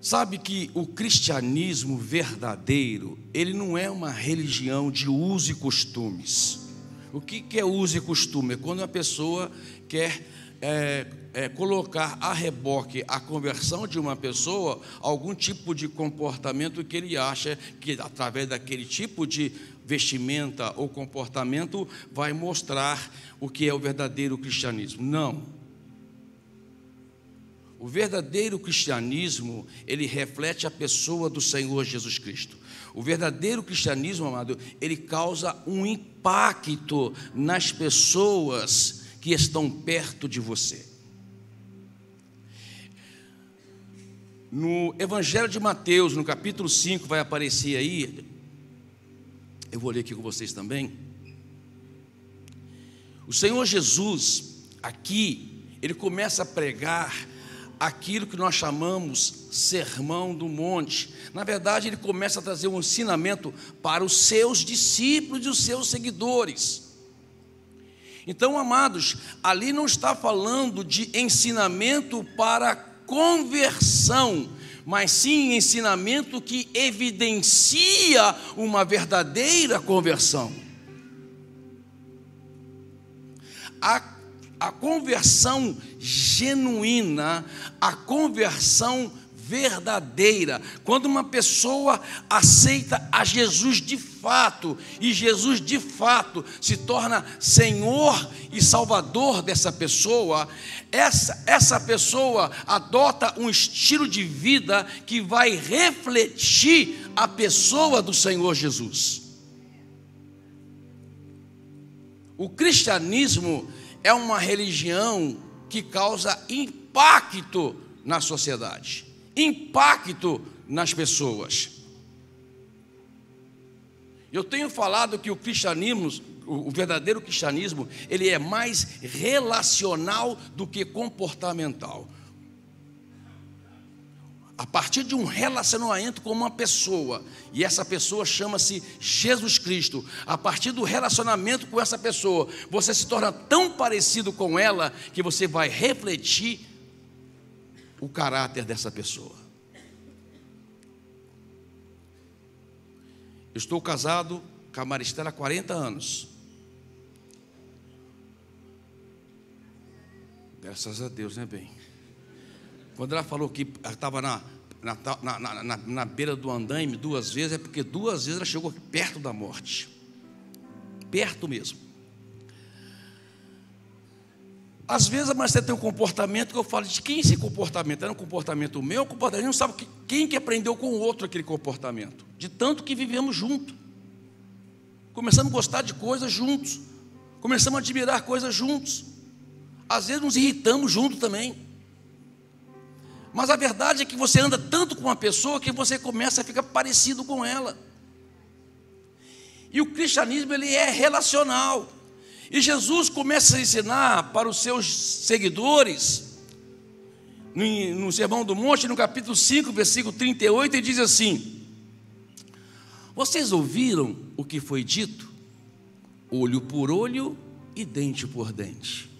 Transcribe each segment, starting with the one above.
Sabe que o cristianismo verdadeiro, ele não é uma religião de uso e costumes. O que é uso e costume? É quando uma pessoa quer é, é, colocar a reboque a conversão de uma pessoa algum tipo de comportamento que ele acha que, através daquele tipo de vestimenta ou comportamento, vai mostrar o que é o verdadeiro cristianismo. Não. O verdadeiro cristianismo, ele reflete a pessoa do Senhor Jesus Cristo. O verdadeiro cristianismo, amado, ele causa um impacto nas pessoas que estão perto de você. No Evangelho de Mateus, no capítulo 5, vai aparecer aí, eu vou ler aqui com vocês também. O Senhor Jesus, aqui, ele começa a pregar aquilo que nós chamamos sermão do monte. Na verdade, ele começa a trazer um ensinamento para os seus discípulos e os seus seguidores. Então, amados, ali não está falando de ensinamento para conversão, mas sim ensinamento que evidencia uma verdadeira conversão. A a conversão genuína, a conversão verdadeira, quando uma pessoa aceita a Jesus de fato, e Jesus de fato se torna Senhor e Salvador dessa pessoa, essa, essa pessoa adota um estilo de vida que vai refletir a pessoa do Senhor Jesus. O cristianismo é uma religião que causa impacto na sociedade, impacto nas pessoas. Eu tenho falado que o cristianismo, o verdadeiro cristianismo, ele é mais relacional do que comportamental a partir de um relacionamento com uma pessoa, e essa pessoa chama-se Jesus Cristo. A partir do relacionamento com essa pessoa, você se torna tão parecido com ela que você vai refletir o caráter dessa pessoa. Estou casado com a Maristela há 40 anos. Graças a Deus, né, bem? Quando ela falou que estava na, na, na, na, na, beira do andaime duas vezes, é porque duas vezes ela chegou perto da morte. Perto mesmo. Às vezes a Marcela tem um comportamento que eu falo, de quem esse comportamento? Era um comportamento meu, um comportamento, não sabe quem que aprendeu com o outro aquele comportamento. De tanto que vivemos junto. Começamos a gostar de coisas juntos. Começamos a admirar coisas juntos. Às vezes nos irritamos junto também. Mas a verdade é que você anda tanto com uma pessoa que você começa a ficar parecido com ela. E o cristianismo ele é relacional. E Jesus começa a ensinar para os seus seguidores, no Sermão do Monte, no capítulo 5, versículo 38, ele diz assim: Vocês ouviram o que foi dito? Olho por olho e dente por dente.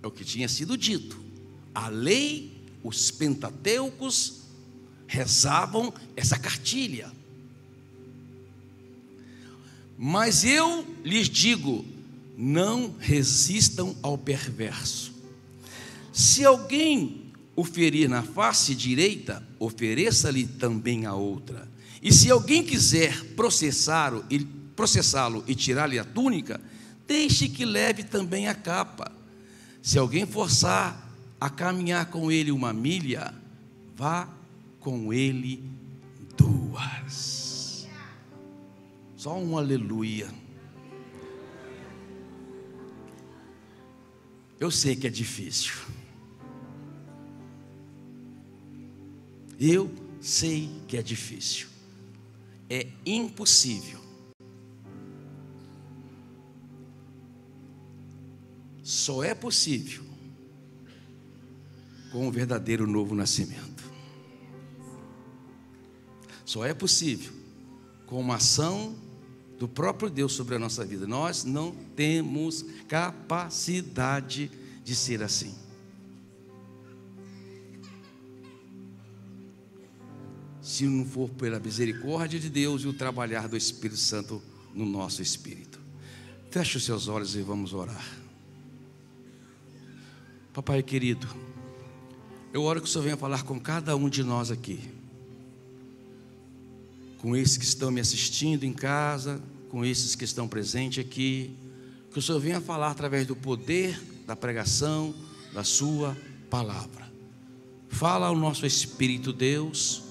É o que tinha sido dito. A lei os pentateucos rezavam essa cartilha. Mas eu lhes digo: não resistam ao perverso. Se alguém o ferir na face direita, ofereça-lhe também a outra. E se alguém quiser processá-lo e, processá-lo e tirar-lhe a túnica, deixe que leve também a capa. Se alguém forçar a caminhar com ele uma milha, vá com ele duas. Só um aleluia. Eu sei que é difícil. Eu sei que é difícil. É impossível. Só é possível com o verdadeiro novo nascimento. Só é possível com uma ação do próprio Deus sobre a nossa vida. Nós não temos capacidade de ser assim. se não for pela misericórdia de Deus e o trabalhar do Espírito Santo no nosso espírito. Feche os seus olhos e vamos orar. Papai querido, eu oro que o Senhor venha falar com cada um de nós aqui. Com esses que estão me assistindo em casa, com esses que estão presentes aqui. Que o Senhor venha falar através do poder da pregação da Sua palavra. Fala ao nosso Espírito, Deus,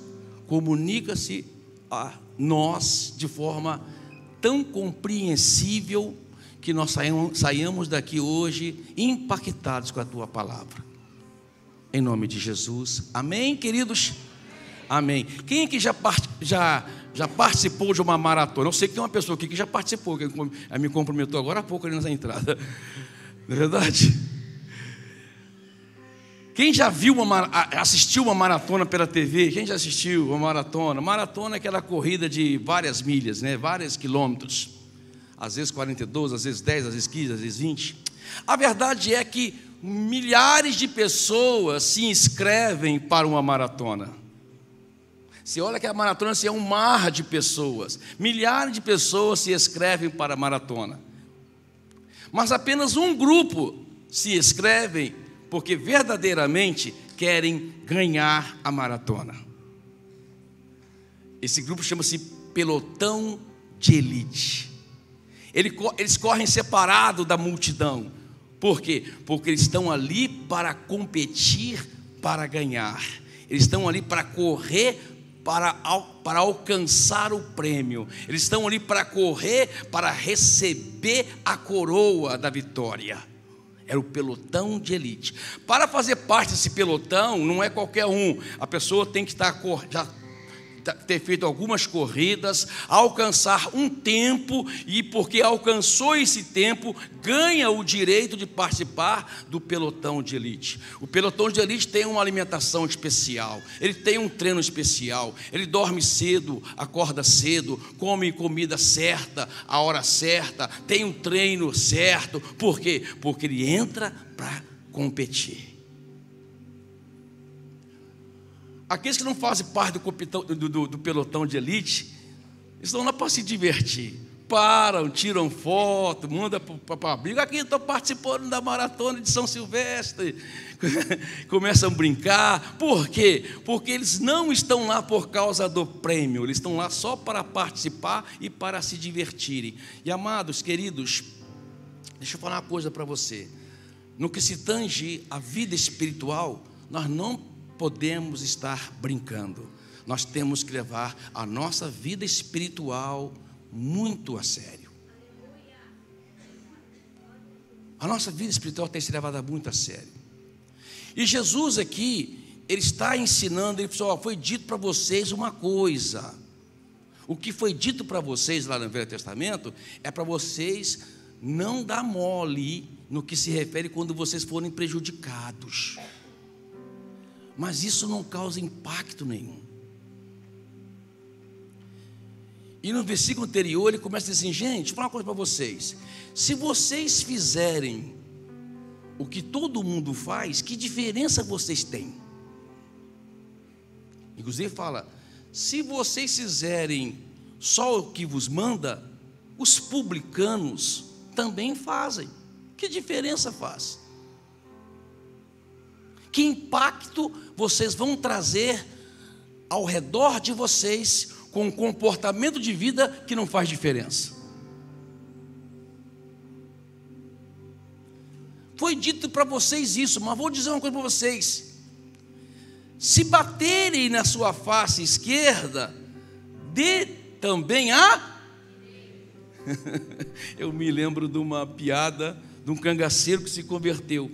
comunica-se a nós de forma tão compreensível que nós saiamos daqui hoje impactados com a tua palavra. Em nome de Jesus. Amém, queridos? Amém. Quem aqui já, já, já participou de uma maratona? Eu sei que tem uma pessoa aqui que já participou, que me comprometeu agora há pouco ali nessa entrada. Não é verdade? Quem já viu uma, assistiu uma maratona pela TV? Quem já assistiu uma maratona? Maratona é aquela corrida de várias milhas, né? vários quilômetros. Às vezes 42, às vezes 10, às vezes 15, às vezes 20. A verdade é que milhares de pessoas se inscrevem para uma maratona. Você olha que a maratona assim, é um mar de pessoas. Milhares de pessoas se inscrevem para a maratona. Mas apenas um grupo se inscrevem porque verdadeiramente querem ganhar a maratona. Esse grupo chama-se pelotão de elite. Eles correm separado da multidão. Por quê? Porque eles estão ali para competir, para ganhar. Eles estão ali para correr, para, para alcançar o prêmio. Eles estão ali para correr, para receber a coroa da vitória. Era o pelotão de elite. Para fazer parte desse pelotão, não é qualquer um. A pessoa tem que estar já ter feito algumas corridas, alcançar um tempo e porque alcançou esse tempo, ganha o direito de participar do pelotão de elite. O pelotão de elite tem uma alimentação especial, ele tem um treino especial, ele dorme cedo, acorda cedo, come comida certa, a hora certa, tem um treino certo. Por quê? Porque ele entra para competir. Aqueles que não fazem parte do, do, do, do pelotão de elite, estão lá para se divertir. Param, tiram foto, mandam para a briga. Aqui estou participando da maratona de São Silvestre. Começam a brincar. Por quê? Porque eles não estão lá por causa do prêmio, eles estão lá só para participar e para se divertirem. E amados, queridos, deixa eu falar uma coisa para você. No que se tange a vida espiritual, nós não podemos estar brincando. Nós temos que levar a nossa vida espiritual muito a sério. A nossa vida espiritual tem que ser levada muito a sério. E Jesus aqui, ele está ensinando, ele falou: foi dito para vocês uma coisa. O que foi dito para vocês lá no Velho Testamento é para vocês não dar mole no que se refere quando vocês forem prejudicados mas isso não causa impacto nenhum. E no versículo anterior ele começa a dizer assim: gente, vou falar uma coisa para vocês. Se vocês fizerem o que todo mundo faz, que diferença vocês têm? Inclusive fala: se vocês fizerem só o que vos manda, os publicanos também fazem. Que diferença faz? Que impacto vocês vão trazer ao redor de vocês com um comportamento de vida que não faz diferença? Foi dito para vocês isso, mas vou dizer uma coisa para vocês. Se baterem na sua face esquerda, dê também a. Eu me lembro de uma piada de um cangaceiro que se converteu.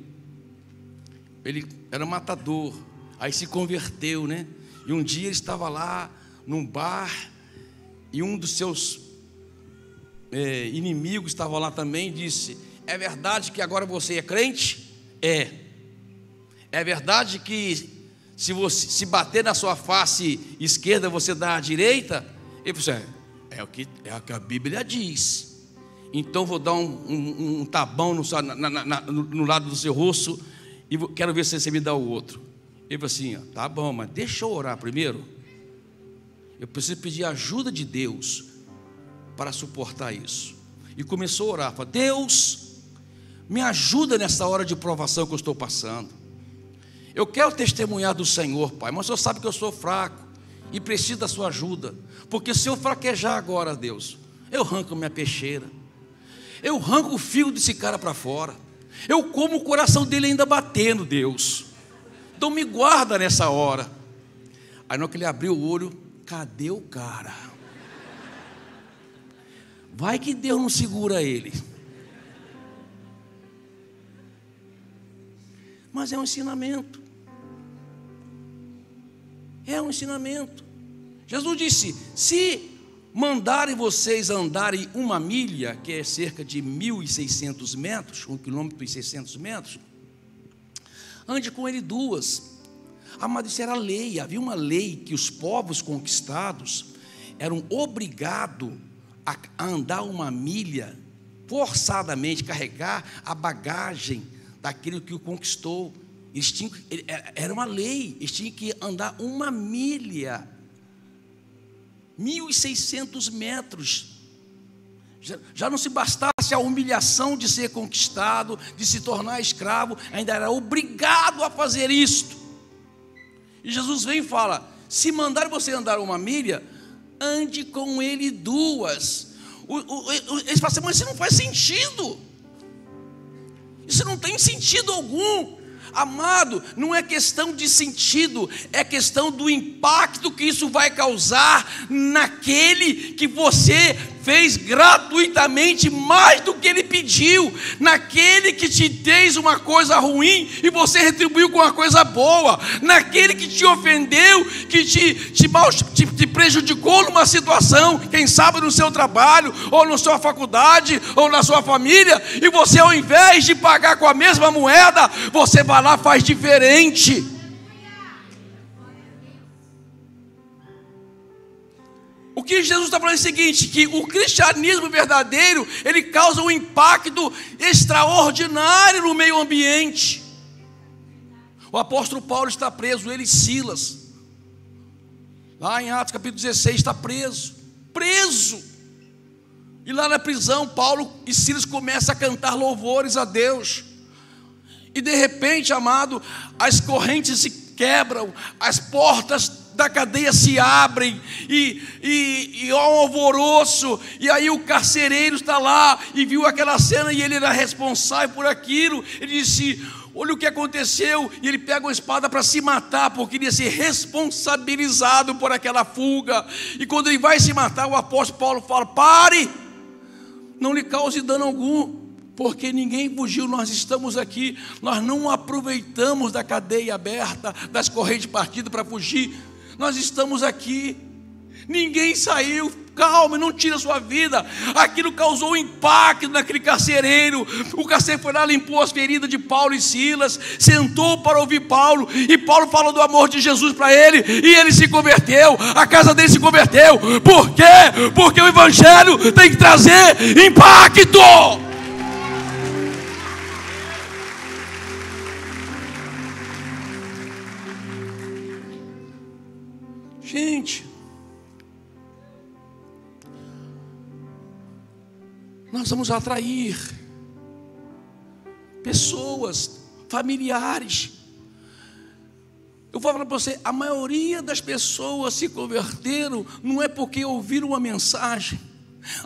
Ele era matador, aí se converteu, né? E um dia ele estava lá num bar e um dos seus é, inimigos estava lá também e disse: É verdade que agora você é crente? É. É verdade que se você se bater na sua face esquerda você dá à direita? Ele falou assim, é, é, o que, é o que a Bíblia diz. Então vou dar um, um, um tabão no, na, na, no, no lado do seu rosto e quero ver se você me dá o outro. Ele falou assim: tá bom, mas deixa eu orar primeiro. Eu preciso pedir ajuda de Deus para suportar isso. E começou a orar, falou, Deus, me ajuda nessa hora de provação que eu estou passando. Eu quero testemunhar do Senhor, Pai, mas o Senhor sabe que eu sou fraco e preciso da sua ajuda. Porque se eu fraquejar agora, Deus, eu arranco minha peixeira, eu arranco o fio desse cara para fora, eu como o coração dele ainda batendo, Deus. Então me guarda nessa hora. Aí, na que ele abriu o olho, cadê o cara? Vai que Deus não segura ele. Mas é um ensinamento. É um ensinamento. Jesus disse: se mandarem vocês andarem uma milha, que é cerca de 1.600 metros, um quilômetro e 600 metros, ande com ele duas. Amado, isso era lei, havia uma lei que os povos conquistados eram obrigados a andar uma milha, forçadamente carregar a bagagem daquele que o conquistou. Eles tinham, era uma lei, eles tinham que andar uma milha, 1.600 metros. Já, já não se bastasse a humilhação de ser conquistado, de se tornar escravo, ainda era obrigado a fazer isto. E Jesus vem e fala: se mandar você andar uma milha, ande com ele duas. O, o, eles falam assim, mas isso não faz sentido. Isso não tem sentido algum. Amado, não é questão de sentido, é questão do impacto que isso vai causar naquele que você fez gratuitamente mais do que ele pediu, naquele que te fez uma coisa ruim e você retribuiu com uma coisa boa, naquele que te ofendeu, que te, te, mal, te, te prejudicou numa situação, quem sabe no seu trabalho, ou na sua faculdade, ou na sua família, e você, ao invés de pagar com a mesma moeda, você vai lá faz diferente. Que Jesus está falando é o seguinte: que o cristianismo verdadeiro ele causa um impacto extraordinário no meio ambiente. O apóstolo Paulo está preso, ele e Silas. Lá em Atos capítulo 16 está preso, preso. E lá na prisão, Paulo e Silas começam a cantar louvores a Deus. E de repente, amado, as correntes se quebram, as portas da cadeia se abrem e, e, e há um alvoroço, e aí o carcereiro está lá e viu aquela cena e ele era responsável por aquilo. Ele disse: Olha o que aconteceu, e ele pega uma espada para se matar, porque ele ia ser responsabilizado por aquela fuga. E quando ele vai se matar, o apóstolo Paulo fala: Pare, não lhe cause dano algum porque ninguém fugiu, nós estamos aqui, nós não aproveitamos da cadeia aberta, das correntes partidas para fugir, nós estamos aqui. Ninguém saiu, calma, não tira a sua vida. Aquilo causou um impacto naquele carcereiro. O carcereiro foi lá, limpou as feridas de Paulo e Silas, sentou para ouvir Paulo, e Paulo falou do amor de Jesus para ele, e ele se converteu, a casa dele se converteu. Por quê? Porque o Evangelho tem que trazer impacto. Gente, nós vamos atrair pessoas, familiares. Eu falar para você: a maioria das pessoas se converteram não é porque ouviram uma mensagem.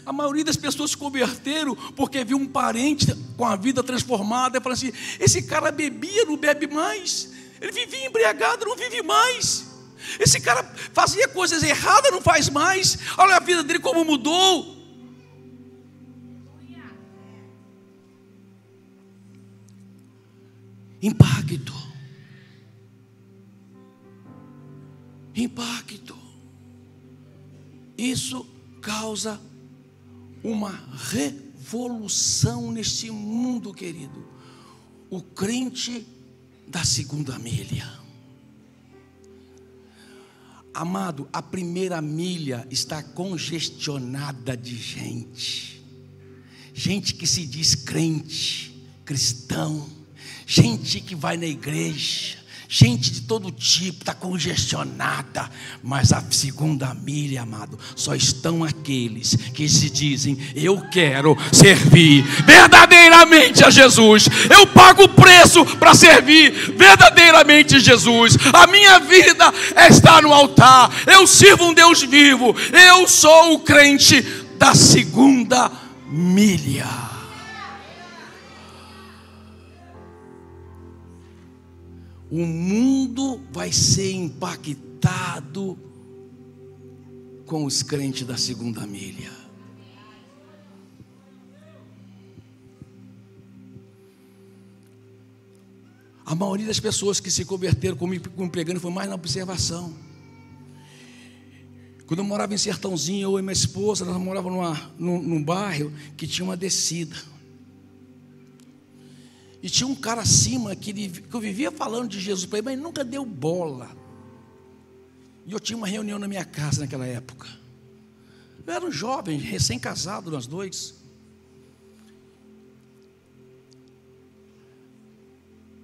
A maioria das pessoas se converteram porque viu um parente com a vida transformada e falou assim: esse cara bebia, não bebe mais. Ele vivia embriagado, não vive mais. Esse cara fazia coisas erradas, não faz mais. Olha a vida dele como mudou. Impacto. Impacto. Isso causa uma revolução neste mundo, querido. O crente da segunda milha. Amado, a primeira milha está congestionada de gente. Gente que se diz crente, cristão, gente que vai na igreja, gente de todo tipo, está congestionada, mas a segunda milha, amado, só estão aqueles que se dizem: Eu quero servir verdadeiramente a Jesus, eu pago o preço para servir verdadeiramente Jesus, a minha vida está no altar, eu sirvo um Deus vivo, eu sou o crente da segunda milha. O mundo vai ser impactado com os crentes da segunda milha. A maioria das pessoas que se converteram comigo pregando foi mais na observação. Quando eu morava em Sertãozinho, eu e minha esposa, nós morávamos num bairro que tinha uma descida. E tinha um cara acima que, que eu vivia falando de Jesus para ele, mas ele nunca deu bola. E eu tinha uma reunião na minha casa naquela época. Eu era um jovem, recém-casado, nós dois.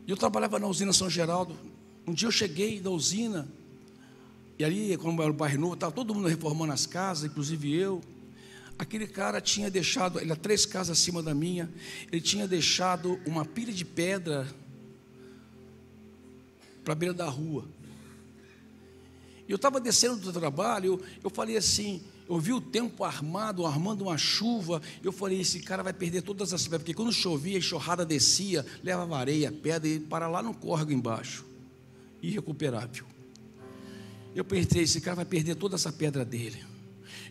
E eu trabalhava na usina São Geraldo. Um dia eu cheguei da usina, e ali, como era o bairro novo, estava todo mundo reformando as casas, inclusive eu. Aquele cara tinha deixado, ele três casas acima da minha, ele tinha deixado uma pilha de pedra para a beira da rua. E eu estava descendo do trabalho, eu, eu falei assim, eu vi o tempo armado, armando uma chuva, eu falei, esse cara vai perder todas as pedras, porque quando chovia, a enxurrada descia, levava areia, pedra, e para lá no córrego embaixo, irrecuperável. Eu pensei, esse cara vai perder toda essa pedra dele.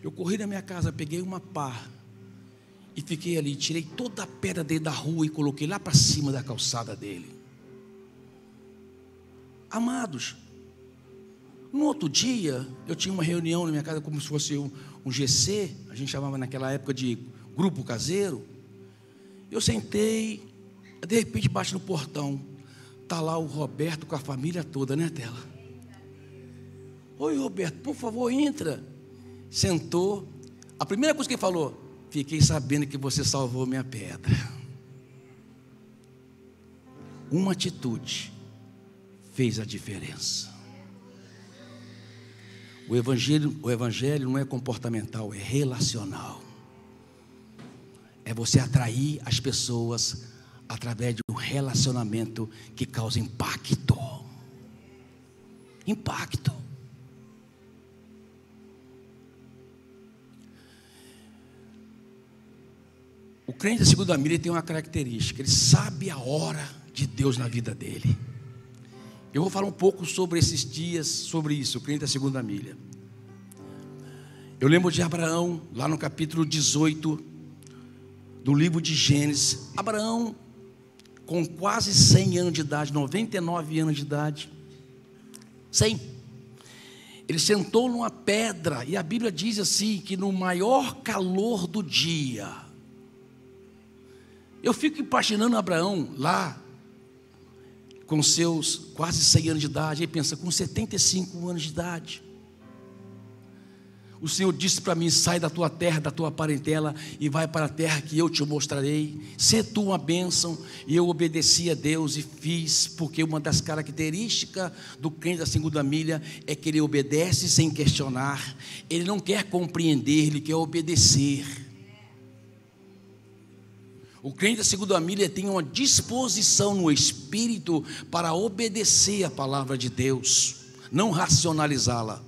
Eu corri na minha casa, peguei uma pá e fiquei ali, tirei toda a pedra dele da rua e coloquei lá para cima da calçada dele. Amados, no outro dia, eu tinha uma reunião na minha casa como se fosse um, um GC, a gente chamava naquela época de grupo caseiro. Eu sentei, de repente bate no portão, tá lá o Roberto com a família toda, né, Tela? Oi, Roberto, por favor, entra sentou. A primeira coisa que ele falou: Fiquei sabendo que você salvou minha pedra. Uma atitude fez a diferença. O evangelho, o evangelho não é comportamental, é relacional. É você atrair as pessoas através de um relacionamento que causa impacto. Impacto. Crente da segunda milha tem uma característica, ele sabe a hora de Deus na vida dele. Eu vou falar um pouco sobre esses dias, sobre isso, o crente da segunda milha. Eu lembro de Abraão, lá no capítulo 18 do livro de Gênesis. Abraão, com quase 100 anos de idade, 99 anos de idade, 100. Ele sentou numa pedra, e a Bíblia diz assim: que no maior calor do dia, eu fico imaginando Abraão lá, com seus quase 100 anos de idade, aí pensa, com 75 anos de idade. O Senhor disse para mim: sai da tua terra, da tua parentela e vai para a terra que eu te mostrarei. Sê tu uma bênção. E eu obedeci a Deus e fiz, porque uma das características do crente da segunda milha é que ele obedece sem questionar, ele não quer compreender, ele quer obedecer. O crente da segunda milha tem uma disposição no espírito para obedecer a palavra de Deus, não racionalizá-la.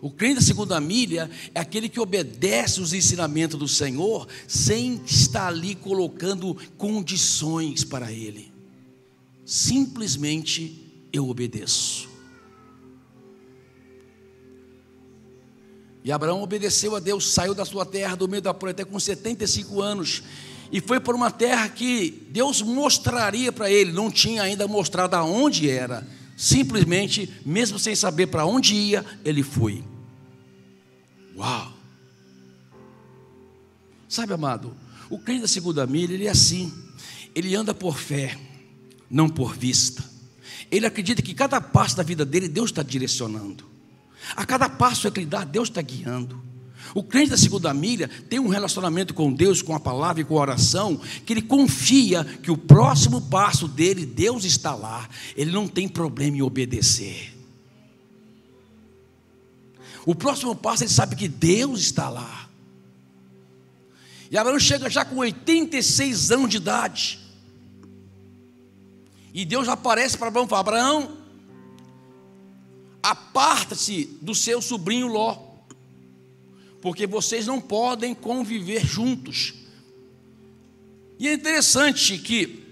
O crente da segunda milha é aquele que obedece os ensinamentos do Senhor sem estar ali colocando condições para ele. Simplesmente eu obedeço. E Abraão obedeceu a Deus, saiu da sua terra, do meio da prova, até com 75 anos, e foi por uma terra que Deus mostraria para ele, não tinha ainda mostrado aonde era, simplesmente, mesmo sem saber para onde ia, ele foi. Uau! Sabe, amado, o crente da segunda milha, ele é assim, ele anda por fé, não por vista. Ele acredita que cada passo da vida dele, Deus está direcionando. A cada passo que ele dá, Deus está guiando. O crente da segunda milha tem um relacionamento com Deus, com a palavra e com a oração, que ele confia que o próximo passo dele, Deus está lá, ele não tem problema em obedecer. O próximo passo ele sabe que Deus está lá. E Abraão chega já com 86 anos de idade. E Deus aparece para Abraão e fala: Abraão, aparta-se do seu sobrinho Ló, porque vocês não podem conviver juntos. E é interessante que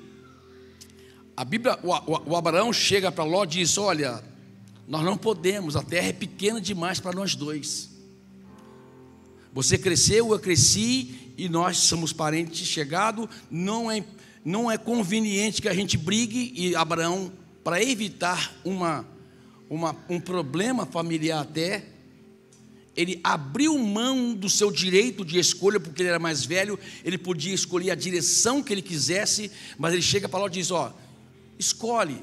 a Bíblia, o, o, o Abraão chega para Ló e diz: Olha, nós não podemos, a terra é pequena demais para nós dois. Você cresceu, eu cresci e nós somos parentes chegados. Não é, não é conveniente que a gente brigue. E Abraão, para evitar uma, uma, um problema familiar até, ele abriu mão do seu direito de escolha, porque ele era mais velho, ele podia escolher a direção que ele quisesse, mas ele chega para lá e diz: Ó, escolhe,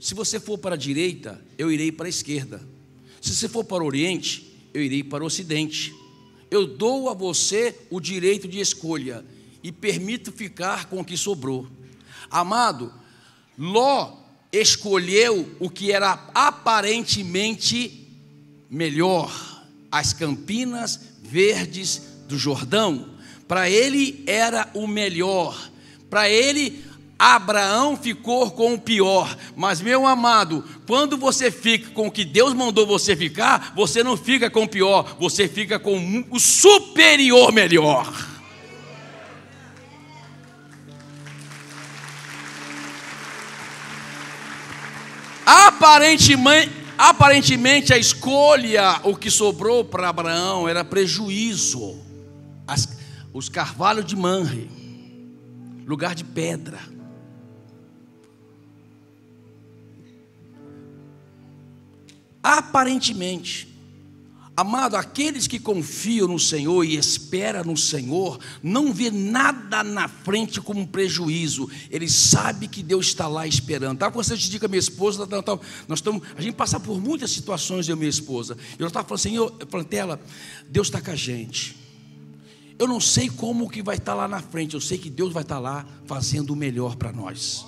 se você for para a direita, eu irei para a esquerda. Se você for para o oriente, eu irei para o ocidente. Eu dou a você o direito de escolha e permito ficar com o que sobrou. Amado, Ló escolheu o que era aparentemente melhor, as campinas verdes do Jordão. Para ele era o melhor. Para ele Abraão ficou com o pior, mas meu amado, quando você fica com o que Deus mandou você ficar, você não fica com o pior, você fica com o superior melhor. Aparentemente, aparentemente a escolha, o que sobrou para Abraão era prejuízo. As, os carvalhos de Manre, lugar de pedra Aparentemente, amado, aqueles que confiam no Senhor e esperam no Senhor, não vê nada na frente como prejuízo, ele sabe que Deus está lá esperando. Tá? Quando você diz com a minha esposa, tá, tá, nós estamos, a gente passa por muitas situações, eu e minha esposa. Eu estava falando assim, eu, Plantela, Deus está com a gente. Eu não sei como que vai estar lá na frente, eu sei que Deus vai estar lá fazendo o melhor para nós.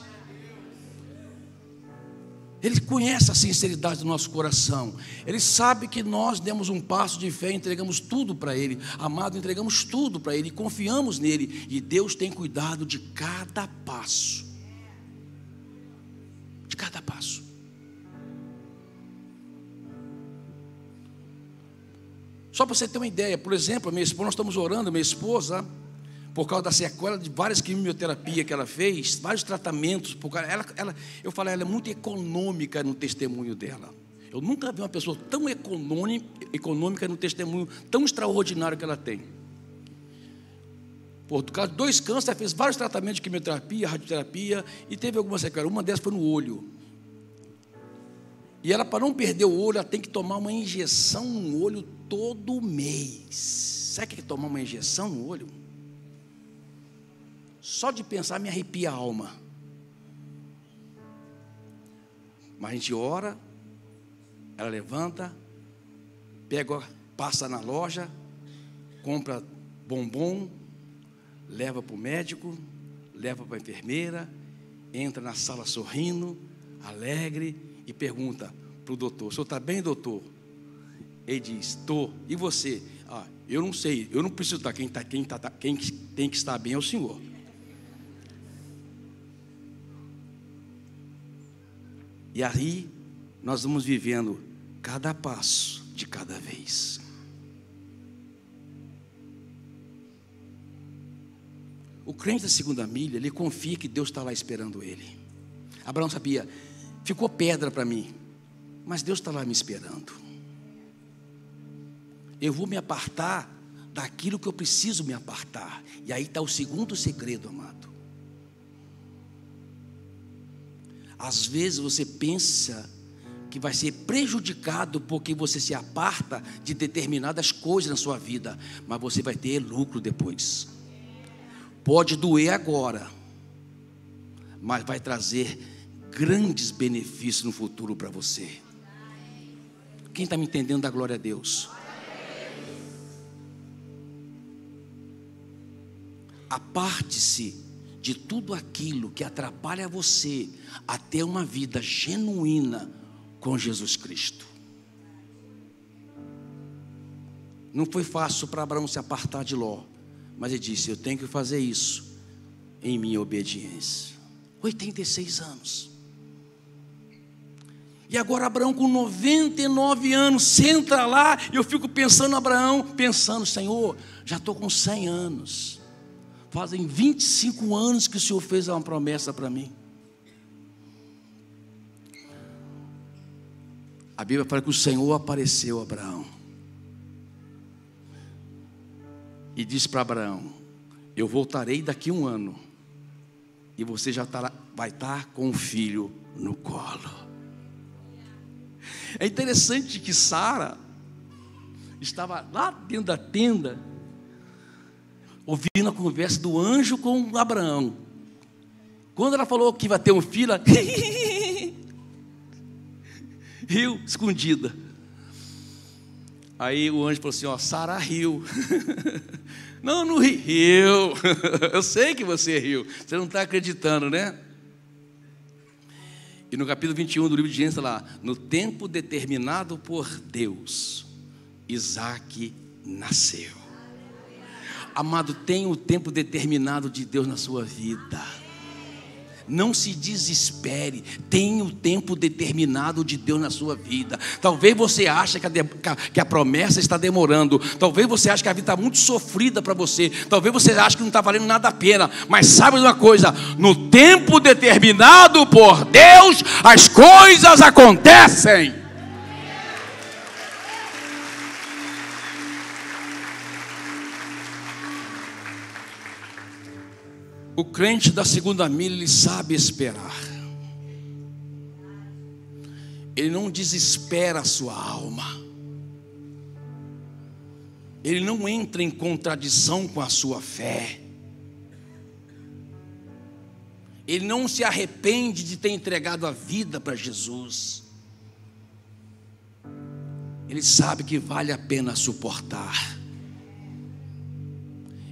Ele conhece a sinceridade do nosso coração. Ele sabe que nós demos um passo de fé, entregamos tudo para Ele. Amado, entregamos tudo para Ele, confiamos nele. E Deus tem cuidado de cada passo. De cada passo. Só para você ter uma ideia, por exemplo, minha esposa, nós estamos orando, minha esposa por causa da sequela de várias quimioterapias que ela fez, vários tratamentos. Por causa, ela, ela, eu falo, ela é muito econômica no testemunho dela. Eu nunca vi uma pessoa tão econômica no testemunho tão extraordinário que ela tem. Por causa de dois cânceres, ela fez vários tratamentos de quimioterapia, radioterapia e teve algumas sequelas. Uma dessas foi no olho. E ela, para não perder o olho, ela tem que tomar uma injeção no olho todo mês. Sabe o que é tomar uma injeção no olho? Só de pensar me arrepia a alma. Mas a gente ora, ela levanta, pega, passa na loja, compra bombom, leva para o médico, leva para a enfermeira, entra na sala sorrindo, alegre, e pergunta para o doutor: O senhor está bem, doutor? Ele diz: Estou. E você? Ah, eu não sei, eu não preciso estar. Quem, tá, quem, tá, quem tem que estar bem é o senhor. E aí nós vamos vivendo cada passo de cada vez. O crente da segunda milha, ele confia que Deus está lá esperando ele. Abraão sabia, ficou pedra para mim, mas Deus está lá me esperando. Eu vou me apartar daquilo que eu preciso me apartar. E aí está o segundo segredo, amado. Às vezes você pensa que vai ser prejudicado porque você se aparta de determinadas coisas na sua vida, mas você vai ter lucro depois. Pode doer agora, mas vai trazer grandes benefícios no futuro para você. Quem está me entendendo da glória a Deus? Aparte-se de tudo aquilo que atrapalha você a ter uma vida genuína com Jesus Cristo. Não foi fácil para Abraão se apartar de Ló, mas ele disse: Eu tenho que fazer isso em minha obediência. 86 anos. E agora Abraão com 99 anos, senta lá, e eu fico pensando, Abraão, pensando, Senhor, já estou com 100 anos. Fazem 25 anos que o Senhor fez uma promessa para mim. A Bíblia fala que o Senhor apareceu a Abraão. E disse para Abraão: Eu voltarei daqui um ano. E você já tá, vai estar tá com o filho no colo. É interessante que Sara estava lá dentro da tenda, ouvindo a conversa do anjo com Abraão. Quando ela falou que vai ter um filho, riu escondida. Aí o anjo falou assim: Ó, Sara riu. não, não riu. Eu sei que você riu. Você não está acreditando, né? E no capítulo 21 do livro de Gênesis, lá, no tempo determinado por Deus, Isaac nasceu. Amado, tem o tempo determinado de Deus na sua vida. Não se desespere, tem o tempo determinado de Deus na sua vida. Talvez você ache que a, que a promessa está demorando, talvez você ache que a vida está muito sofrida para você, talvez você ache que não está valendo nada a pena, mas sabe de uma coisa: no tempo determinado por Deus, as coisas acontecem. O crente da segunda milha, ele sabe esperar. Ele não desespera a sua alma. Ele não entra em contradição com a sua fé. Ele não se arrepende de ter entregado a vida para Jesus. Ele sabe que vale a pena suportar.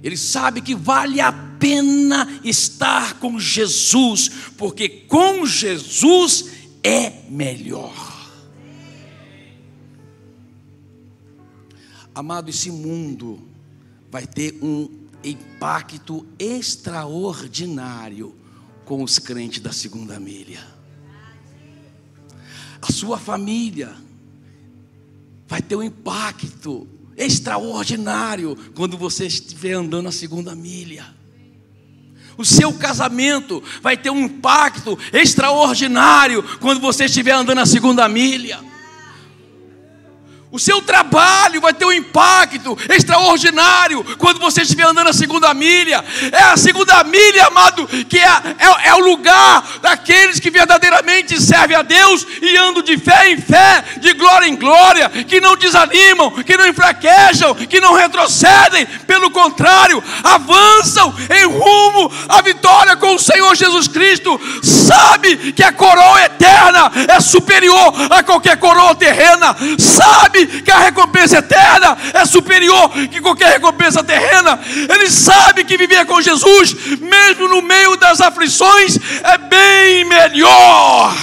Ele sabe que vale a pena estar com Jesus, porque com Jesus é melhor. Amado, esse mundo vai ter um impacto extraordinário com os crentes da segunda milha. A sua família vai ter um impacto extraordinário quando você estiver andando a segunda milha. O seu casamento vai ter um impacto extraordinário quando você estiver andando a segunda milha. O seu trabalho vai ter um impacto extraordinário quando você estiver andando a segunda milha. É a segunda milha, amado, que é, é, é, o lugar daqueles que verdadeiramente servem a Deus e andam de fé em fé, de glória em glória, que não desanimam, que não enfraquejam, que não retrocedem, pelo contrário, avançam em rumo à vitória com o Senhor Jesus Cristo. Sabe que a coroa eterna é superior a qualquer coroa terrena. Sabe que a recompensa eterna é superior que qualquer recompensa terrena. Ele sabe que viver com Jesus, mesmo no meio das aflições, é bem melhor.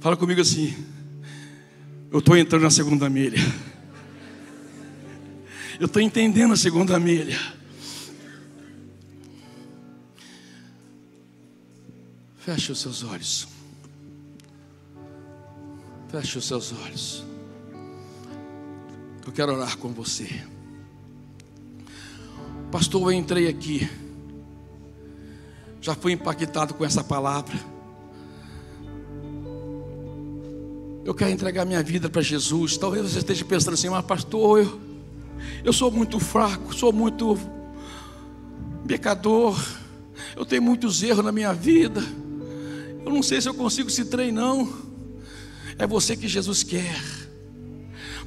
Fala comigo assim. Eu estou entrando na segunda milha. Eu estou entendendo a segunda milha. Feche os seus olhos. Feche os seus olhos. Eu quero orar com você. Pastor, eu entrei aqui. Já fui impactado com essa palavra. Eu quero entregar minha vida para Jesus. Talvez você esteja pensando assim, mas pastor, eu, eu sou muito fraco, sou muito pecador. Eu tenho muitos erros na minha vida. Eu não sei se eu consigo esse trem, não. É você que Jesus quer.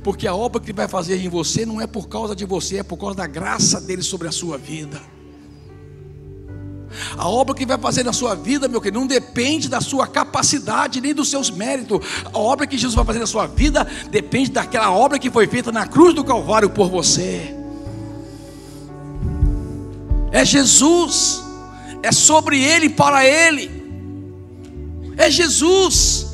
Porque a obra que Ele vai fazer em você não é por causa de você, é por causa da graça dele sobre a sua vida. A obra que vai fazer na sua vida, meu querido, não depende da sua capacidade nem dos seus méritos. A obra que Jesus vai fazer na sua vida depende daquela obra que foi feita na cruz do Calvário por você. É Jesus, é sobre Ele, para Ele, é Jesus.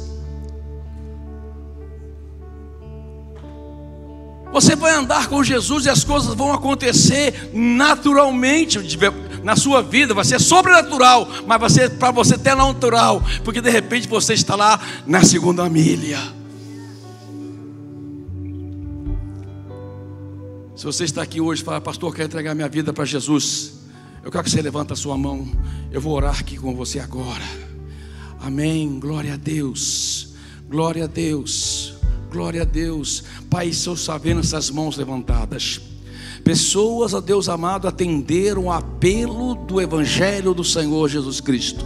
Você vai andar com Jesus e as coisas vão acontecer naturalmente na sua vida, vai ser sobrenatural, mas vai ser para você até natural, porque de repente você está lá na segunda milha. Se você está aqui hoje e fala, pastor, quero entregar minha vida para Jesus, eu quero que você levanta a sua mão, eu vou orar aqui com você agora. Amém, glória a Deus, glória a Deus. Glória a Deus. Pai, estou sabendo essas mãos levantadas. Pessoas, ó Deus amado, atenderam o apelo do Evangelho do Senhor Jesus Cristo.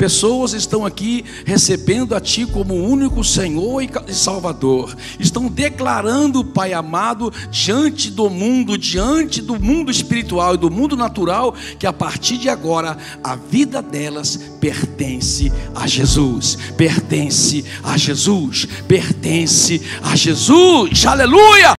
Pessoas estão aqui recebendo a Ti como único Senhor e Salvador. Estão declarando, Pai amado, diante do mundo, diante do mundo espiritual e do mundo natural, que a partir de agora a vida delas pertence a Jesus. Pertence a Jesus. Pertence a Jesus. Aleluia!